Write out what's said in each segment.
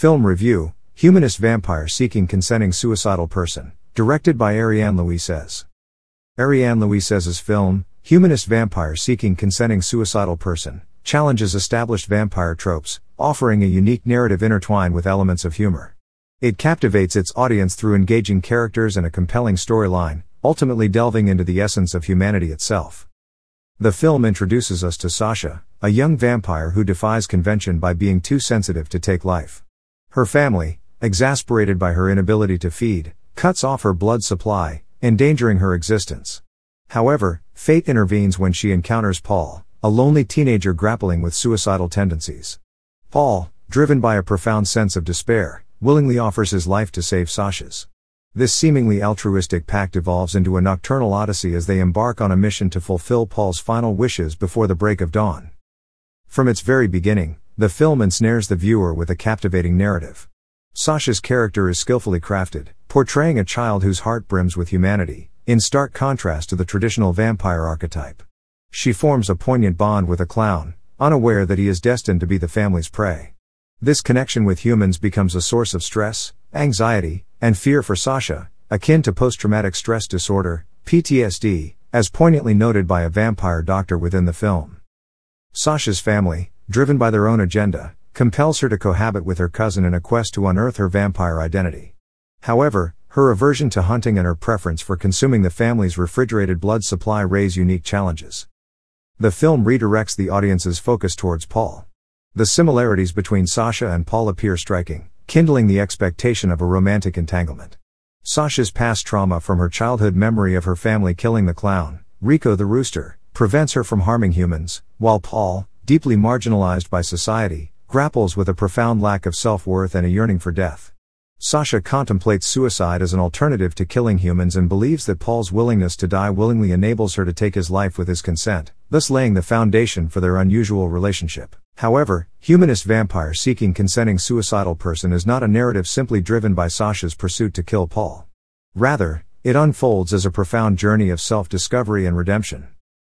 Film Review Humanist Vampire Seeking Consenting Suicidal Person. Directed by Ariane Louis-Seize. Ariane Louis-Seize's film, Humanist Vampire Seeking Consenting Suicidal Person, challenges established vampire tropes, offering a unique narrative intertwined with elements of humor. It captivates its audience through engaging characters and a compelling storyline, ultimately delving into the essence of humanity itself. The film introduces us to Sasha, a young vampire who defies convention by being too sensitive to take life. Her family, exasperated by her inability to feed, cuts off her blood supply, endangering her existence. However, fate intervenes when she encounters Paul, a lonely teenager grappling with suicidal tendencies. Paul, driven by a profound sense of despair, willingly offers his life to save Sasha's. This seemingly altruistic pact evolves into a nocturnal odyssey as they embark on a mission to fulfill Paul's final wishes before the break of dawn. From its very beginning, the film ensnares the viewer with a captivating narrative. Sasha's character is skillfully crafted, portraying a child whose heart brims with humanity, in stark contrast to the traditional vampire archetype. She forms a poignant bond with a clown, unaware that he is destined to be the family's prey. This connection with humans becomes a source of stress, anxiety, and fear for Sasha, akin to post traumatic stress disorder, PTSD, as poignantly noted by a vampire doctor within the film. Sasha's family, driven by their own agenda, compels her to cohabit with her cousin in a quest to unearth her vampire identity. However, her aversion to hunting and her preference for consuming the family's refrigerated blood supply raise unique challenges. The film redirects the audience's focus towards Paul. The similarities between Sasha and Paul appear striking, kindling the expectation of a romantic entanglement. Sasha's past trauma from her childhood memory of her family killing the clown, Rico the rooster, prevents her from harming humans, while Paul, deeply marginalized by society, grapples with a profound lack of self worth and a yearning for death. Sasha contemplates suicide as an alternative to killing humans and believes that Paul's willingness to die willingly enables her to take his life with his consent, thus laying the foundation for their unusual relationship. However, humanist vampire seeking consenting suicidal person is not a narrative simply driven by Sasha's pursuit to kill Paul. Rather, it unfolds as a profound journey of self discovery and redemption.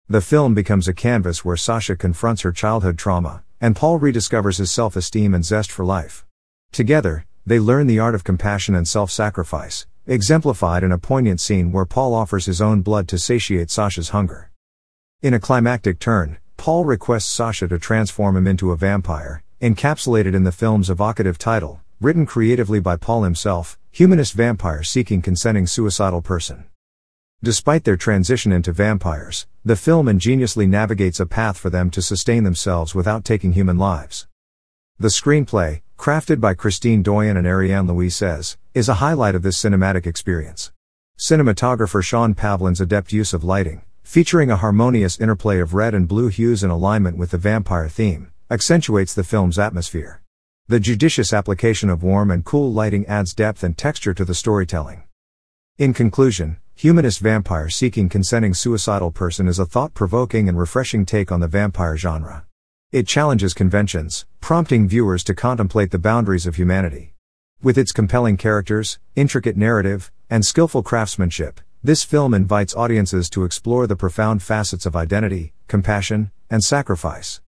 The film becomes a canvas where Sasha confronts her childhood trauma, and Paul rediscovers his self esteem and zest for life. Together, they learn the art of compassion and self sacrifice, exemplified in a poignant scene where Paul offers his own blood to satiate Sasha's hunger. In a climactic turn, Paul requests Sasha to transform him into a vampire, encapsulated in the film's evocative title, written creatively by Paul himself, Humanist Vampire Seeking Consenting Suicidal Person. Despite their transition into vampires, the film ingeniously navigates a path for them to sustain themselves without taking human lives. The screenplay, crafted by Christine Doyon and Ariane Louis-Seize, is a highlight of this cinematic experience. Cinematographer Shawn Pavlin's adept use of lighting, featuring a harmonious interplay of red and blue hues in alignment with the vampire theme, accentuates the film's atmosphere. The judicious application of warm and cool lighting adds depth and texture to the storytelling. In conclusion, Humanist Vampire Seeking Consenting Suicidal Person is a thought provoking and refreshing take on the vampire genre. It challenges conventions, prompting viewers to contemplate the boundaries of humanity. With its compelling characters, intricate narrative, and skillful craftsmanship, this film invites audiences to explore the profound facets of identity, compassion, and sacrifice.